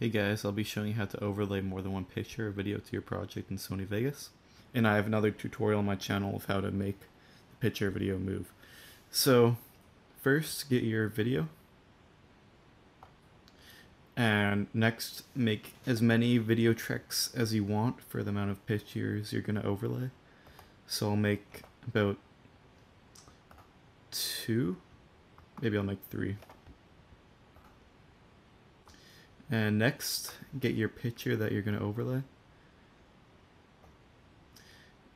Hey guys, I'll be showing you how to overlay more than one picture or video to your project in Sony Vegas. And I have another tutorial on my channel of how to make the picture or video move. So, first get your video. And next, make as many video tracks as you want for the amount of pictures you're going to overlay. So I'll make about two, maybe I'll make three. And next, get your picture that you're going to overlay.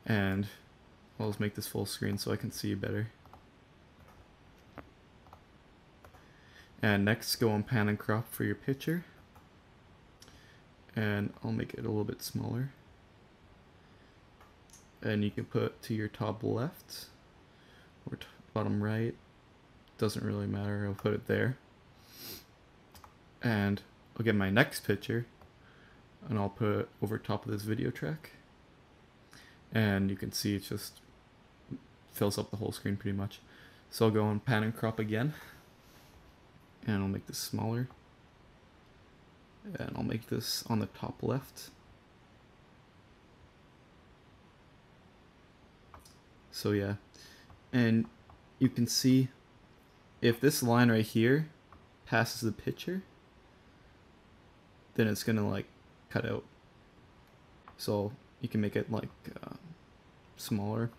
And I'll just make this full screen so I can see you better. And next, go on pan and crop for your picture. And I'll make it a little bit smaller. And you can put to your top left or bottom right. Doesn't really matter, I'll put it there. And I'll get my next picture and I'll put it over top of this video track. And you can see it just fills up the whole screen pretty much. So I'll go on pan and crop again. And I'll make this smaller. And I'll make this on the top left. So yeah. And you can see if this line right here passes the picture, then it's gonna like cut out. So you can make it like uh, smaller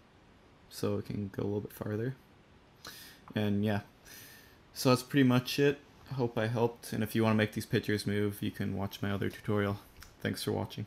so it can go a little bit farther. And yeah, so that's pretty much it. I hope I helped. And if you want to make these pictures move, you can watch my other tutorial. Thanks for watching.